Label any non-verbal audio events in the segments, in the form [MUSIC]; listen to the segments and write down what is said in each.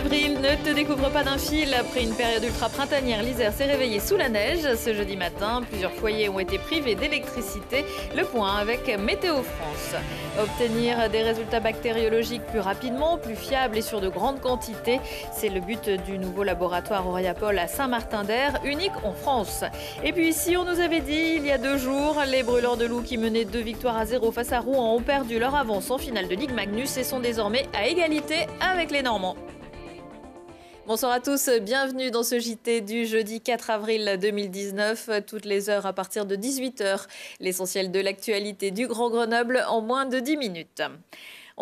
avril, ne te découvre pas d'un fil. Après une période ultra printanière, l'Isère s'est réveillée sous la neige. Ce jeudi matin, plusieurs foyers ont été privés d'électricité. Le point avec Météo France. Obtenir des résultats bactériologiques plus rapidement, plus fiables et sur de grandes quantités, c'est le but du nouveau laboratoire Auriapol à Saint-Martin-d'Air, unique en France. Et puis ici, on nous avait dit il y a deux jours, les brûleurs de loups qui menaient deux victoires à zéro face à Rouen ont perdu leur avance en finale de Ligue Magnus et sont désormais à égalité avec les Normands. Bonsoir à tous, bienvenue dans ce JT du jeudi 4 avril 2019, toutes les heures à partir de 18h. L'essentiel de l'actualité du Grand Grenoble en moins de 10 minutes.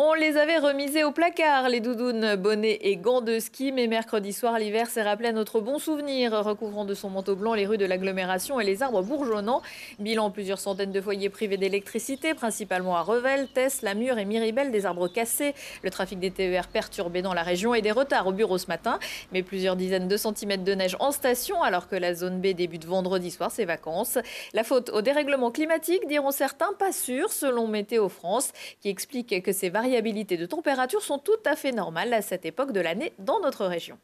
On les avait remisés au placard, les doudounes, bonnets et gants de ski, mais mercredi soir, l'hiver s'est rappelé à notre bon souvenir, recouvrant de son manteau blanc les rues de l'agglomération et les arbres bourgeonnants. Bilan, plusieurs centaines de foyers privés d'électricité, principalement à Revel, Tess, Lamure et Miribel, des arbres cassés, le trafic des TER perturbé dans la région et des retards au bureau ce matin, mais plusieurs dizaines de centimètres de neige en station, alors que la zone B débute vendredi soir ses vacances. La faute au dérèglement climatique, diront certains, pas sûr, selon Météo France, qui explique que ces variations variabilités de température sont tout à fait normales à cette époque de l'année dans notre région.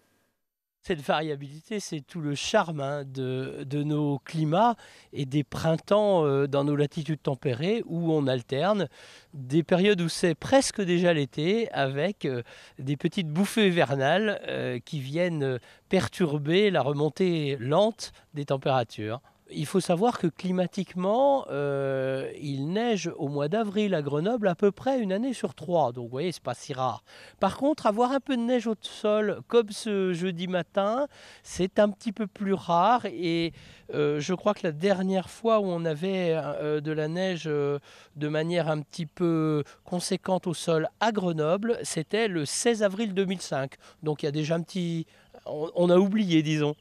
Cette variabilité, c'est tout le charme hein, de, nos climats et des printemps euh, dans nos latitudes tempérées où on alterne des périodes où c'est presque déjà l'été avec euh, des petites bouffées hivernales euh, qui viennent perturber la remontée lente des températures. Il faut savoir que climatiquement, euh, il neige au mois d'avril à Grenoble à peu près une année sur trois. Donc vous voyez, c'est pas si rare. Par contre, avoir un peu de neige au sol, comme ce jeudi matin, c'est un petit peu plus rare. Et euh, je crois que la dernière fois où on avait euh, de la neige de manière un petit peu conséquente au sol à Grenoble, c'était le 16 avril 2005. Donc il y a déjà un petit... on a oublié, disons.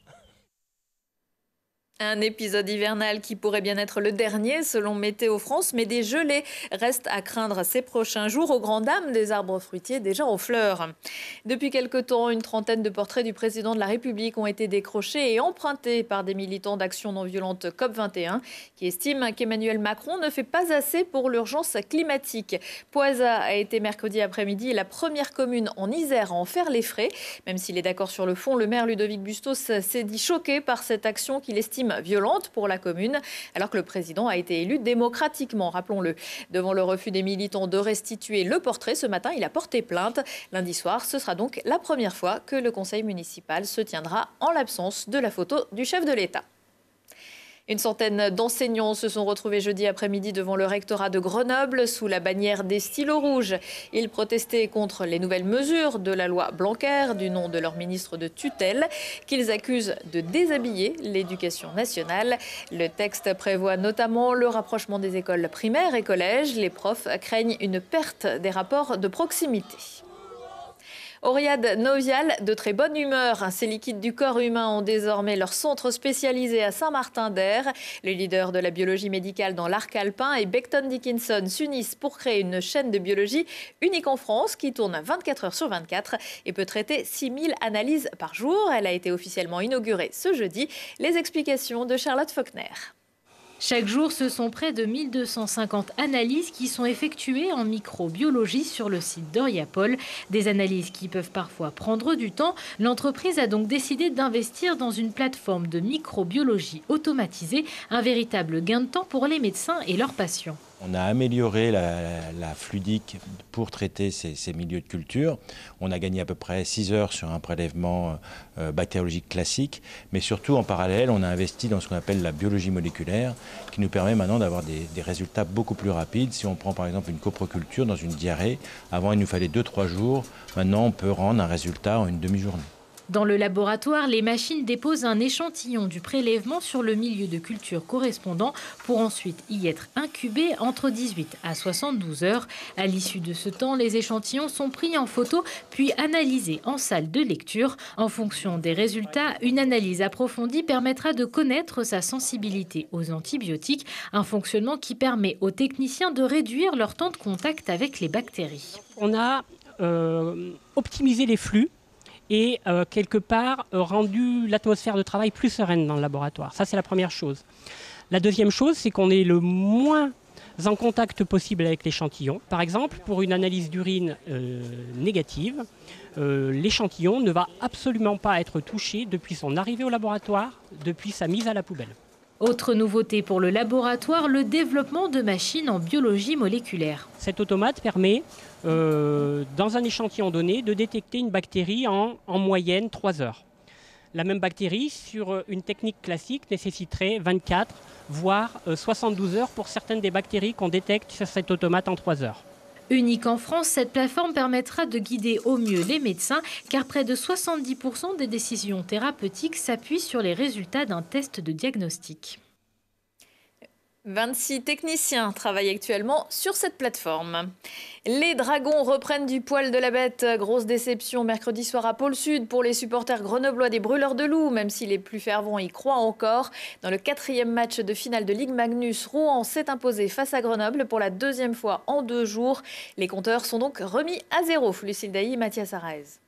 Un épisode hivernal qui pourrait bien être le dernier selon Météo France, mais des gelées restent à craindre ces prochains jours aux grandes dames des arbres fruitiers déjà en fleurs. Depuis quelque temps, une trentaine de portraits du président de la République ont été décrochés et empruntés par des militants d'action non violente COP21 qui estiment qu'Emmanuel Macron ne fait pas assez pour l'urgence climatique. Poisa a été mercredi après-midi la première commune en Isère à en faire les frais. Même s'il est d'accord sur le fond, le maire Ludovic Bustos s'est dit choqué par cette action qu'il estime violente pour la commune, alors que le président a été élu démocratiquement, rappelons-le. Devant le refus des militants de restituer le portrait, ce matin, il a porté plainte. Lundi soir, ce sera donc la première fois que le conseil municipal se tiendra en l'absence de la photo du chef de l'État. Une centaine d'enseignants se sont retrouvés jeudi après-midi devant le rectorat de Grenoble sous la bannière des stylos rouges. Ils protestaient contre les nouvelles mesures de la loi Blanquer du nom de leur ministre de tutelle qu'ils accusent de déshabiller l'éducation nationale. Le texte prévoit notamment le rapprochement des écoles primaires et collèges. Les profs craignent une perte des rapports de proximité. Oriade Novial, de très bonne humeur. Ces liquides du corps humain ont désormais leur centre spécialisé à Saint-Martin-d'Air. Le leader de la biologie médicale dans l'arc alpin et Beckton Dickinson s'unissent pour créer une chaîne de biologie unique en France qui tourne 24 heures sur 24 et peut traiter 6000 analyses par jour. Elle a été officiellement inaugurée ce jeudi. Les explications de Charlotte Faulkner. Chaque jour, ce sont près de 1250 analyses qui sont effectuées en microbiologie sur le site d'Oriapol. Des analyses qui peuvent parfois prendre du temps. L'entreprise a donc décidé d'investir dans une plateforme de microbiologie automatisée, un véritable gain de temps pour les médecins et leurs patients. On a amélioré la, fluidique pour traiter ces, milieux de culture. On a gagné à peu près 6 heures sur un prélèvement euh, bactériologique classique, mais surtout en parallèle, on a investi dans ce qu'on appelle la biologie moléculaire, qui nous permet maintenant d'avoir des, des, résultats beaucoup plus rapides. Si on prend par exemple une coproculture dans une diarrhée, avant il nous fallait 2-3 jours, maintenant on peut rendre un résultat en une demi-journée. Dans le laboratoire, les machines déposent un échantillon du prélèvement sur le milieu de culture correspondant pour ensuite y être incubés entre 18 à 72 heures. À l'issue de ce temps, les échantillons sont pris en photo puis analysés en salle de lecture. En fonction des résultats, une analyse approfondie permettra de connaître sa sensibilité aux antibiotiques, un fonctionnement qui permet aux techniciens de réduire leur temps de contact avec les bactéries. On a euh, optimisé les flux et euh, quelque part euh, rendu l'atmosphère de travail plus sereine dans le laboratoire. Ça, c'est la première chose. La deuxième chose, c'est qu'on est le moins en contact possibles avec l'échantillon. Par exemple, pour une analyse d'urine euh, négative, l'échantillon ne va absolument pas être touché depuis son arrivée au laboratoire, depuis sa mise à la poubelle. Autre nouveauté pour le laboratoire, le développement de machines en biologie moléculaire. Cet automate permet, euh, dans un échantillon donné, de détecter une bactérie en, en moyenne 3 heures. La même bactérie, sur une technique classique, nécessiterait 24, voire 72 heures pour certaines des bactéries qu'on détecte sur cet automate en 3 heures. Unique en France, cette plateforme permettra de guider au mieux les médecins car près de 70% des décisions thérapeutiques s'appuient sur les résultats d'un test de diagnostic. 26 techniciens travaillent actuellement sur cette plateforme. Les Dragons reprennent du poil de la bête. Grosse déception mercredi soir à Pôle Sud pour les supporters grenoblois des Brûleurs de Loup, même si les plus fervents y croient encore. Dans le quatrième match de finale de Ligue Magnus, Rouen s'est imposé face à Grenoble pour la deuxième fois en deux jours. Les compteurs sont donc remis à zéro. Lucille Dailly, Mathias Araez.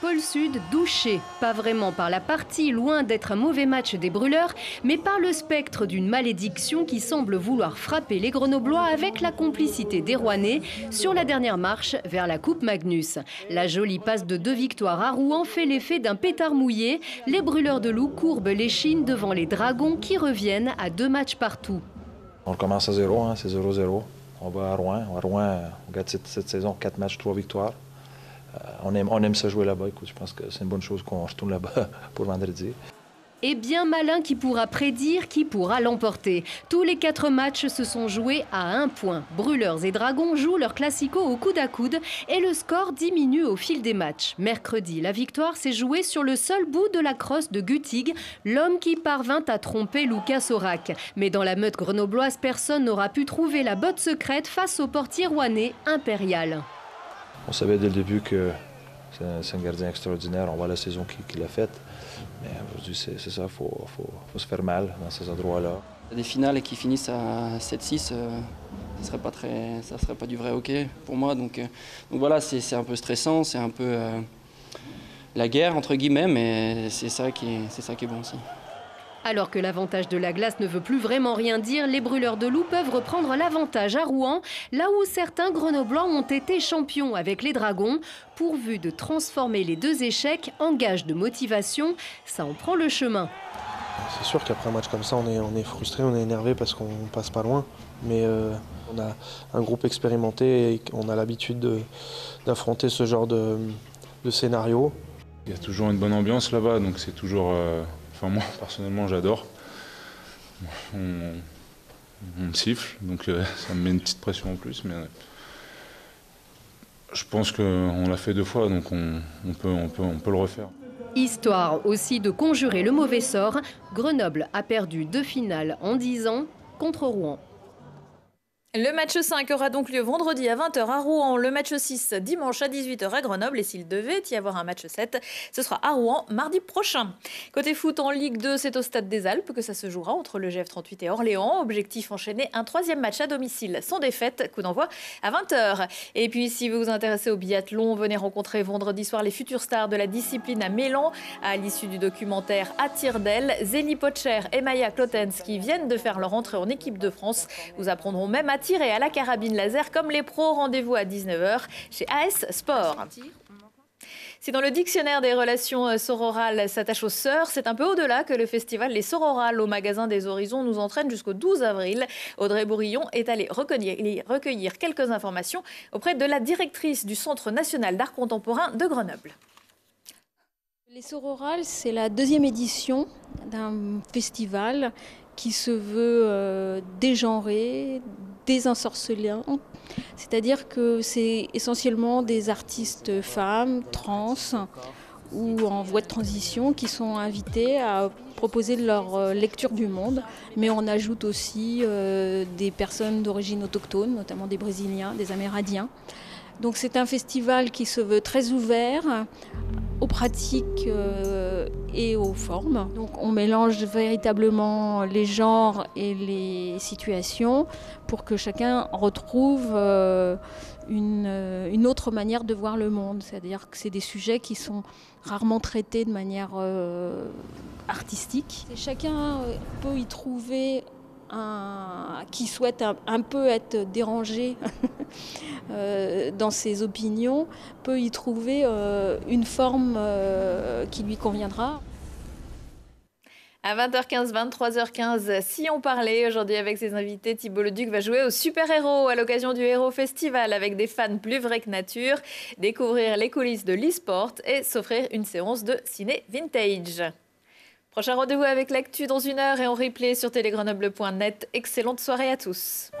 Pôle Sud douché, pas vraiment par la partie, loin d'être un mauvais match des brûleurs, mais par le spectre d'une malédiction qui semble vouloir frapper les Grenoblois avec la complicité des Rouennais sur la dernière marche vers la Coupe Magnus. La jolie passe de deux victoires à Rouen fait l'effet d'un pétard mouillé. Les brûleurs de loup courbent les chines devant les dragons qui reviennent à deux matchs partout. On commence à zéro, hein, c'est 0-0. On va à Rouen. À Rouen, on gagne cette, cette saison, quatre matchs, trois victoires. Euh, on, aime, ça jouer là-bas. Écoute, je pense que c'est une bonne chose qu'on retourne là-bas [LAUGHS] pour vendredi. Et bien malin qui pourra prédire qui pourra l'emporter. Tous les quatre matchs se sont joués à un point. Brûleurs et Dragons jouent leur classico au coude à coude et le score diminue au fil des matchs. Mercredi, la victoire s'est jouée sur le seul bout de la crosse de Gutig, l'homme qui parvint à tromper Lucas Sorac. Mais dans la meute grenobloise, personne n'aura pu trouver la botte secrète face au portier rouennais impérial. On savait dès le début que c'est un gardien extraordinaire. On voit la saison qu'il a faite. Mais aujourd'hui, c'est ça, il faut, se faire mal dans ces endroits-là. Des finales qui finissent à 7-6, euh, ça serait serait pas du vrai hockey pour moi. Donc, euh, voilà, c'est un peu stressant, c'est un peu euh, la guerre entre guillemets, mais c'est ça c'est ça qui est bon aussi. Alors que l'avantage de la glace ne veut plus vraiment rien dire, les brûleurs de loups peuvent reprendre l'avantage à Rouen, là où certains Grenoblois ont été champions avec les Dragons. Pourvu de transformer les deux échecs en gage de motivation, ça en prend le chemin. C'est sûr qu'après un match comme ça, on est, on est frustré, on est énervé parce qu'on passe pas loin. Mais euh, on a un groupe expérimenté et on a l'habitude d'affronter ce genre de, de, scénario. Il y a toujours une bonne ambiance là-bas, donc c'est toujours... Euh Enfin, moi, personnellement, j'adore. On, me siffle, donc euh, [LAUGHS] ça me met une petite pression en plus. Mais je pense qu'on l'a fait deux fois, donc on, on, peut, on, peut, on peut le refaire. Histoire aussi de conjurer le mauvais sort, Grenoble a perdu deux finales en 10 ans contre Rouen. Le match 5 aura donc lieu vendredi à 20h à Rouen, le match 6 dimanche à 18h à Grenoble et s'il devait y avoir un match 7, ce sera à Rouen mardi prochain. Côté foot en Ligue 2, c'est au Stade des Alpes que ça se jouera entre le GF38 et Orléans. Objectif enchaîner un troisième match à domicile sans défaite, coup d'envoi à 20h. Et puis si vous vous intéressez au biathlon, venez rencontrer vendredi soir les futures stars de la discipline à Mélan à l'issue du documentaire À tir d'aile. Zélie Potcher et Maya Klotens qui viennent de faire leur entrée en équipe de France vous apprendront même à tirer à la carabine laser comme les pros. Rendez-vous à 19h chez AS Sport. Si dans le dictionnaire des relations euh, sororales s'attache aux sœurs, c'est un peu au-delà que le festival Les Sororales au magasin des Horizons nous entraîne jusqu'au 12 avril. Audrey Bourillon est allée recueillir quelques informations auprès de la directrice du Centre national d'art contemporain de Grenoble. Les Sororales, c'est la deuxième édition d'un festival qui se veut euh, dégenré, désensorcelant. C'est-à-dire que c'est essentiellement des artistes femmes, trans ou en voie de transition qui sont invités à proposer leur euh, lecture du monde. Mais on ajoute aussi euh, des personnes d'origine autochtone, notamment des Brésiliens, des Amérindiens. Donc c'est un festival qui se veut très ouvert aux pratiques euh, et aux formes. Donc on mélange véritablement les genres et les situations pour que chacun retrouve euh, une, euh, une, autre manière de voir le monde. C'est-à-dire que c'est des sujets qui sont rarement traités de manière artistique. Et chacun peut y trouver qui souhaite un, peu être dérangé [LAUGHS] euh, dans ses opinions peut y trouver euh, une forme euh, qui lui conviendra. À 20h15, 23h15, si on parlait aujourd'hui avec ses invités, Thibault Leduc va jouer au super-héros à l'occasion du Héros Festival avec des fans plus vrais que nature, découvrir les coulisses de l'e-sport et s'offrir une séance de ciné vintage. Prochain rendez-vous avec l'actu dans une heure et en replay sur télégrenoble.net. Excellente soirée à tous.